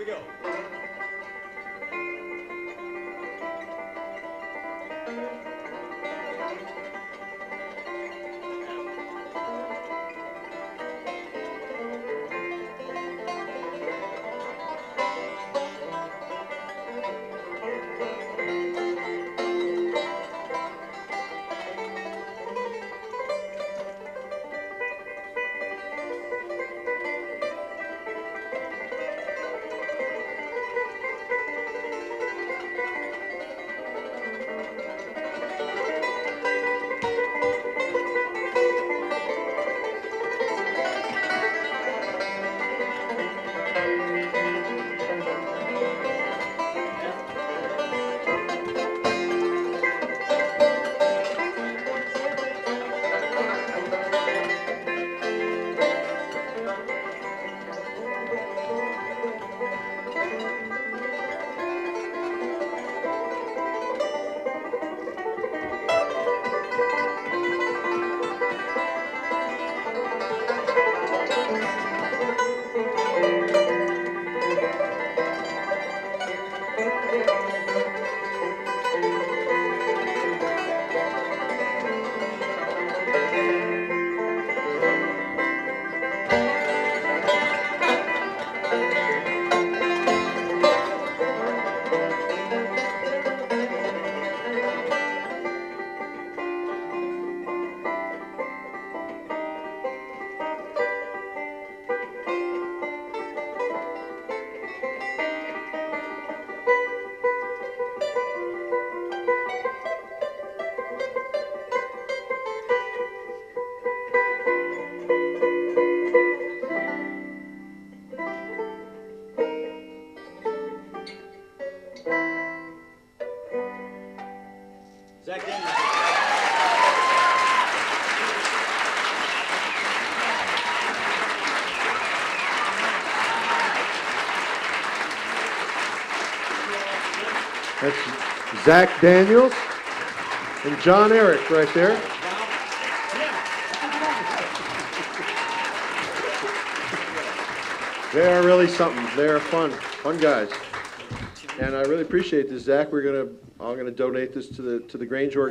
we go. Música Daniels. That's Zack Daniels and Jon Eric right there. They are really something. They are fun, fun guys. And I really appreciate this, Zack. We're gonna, I'm gonna donate this to the, to the Grange organization.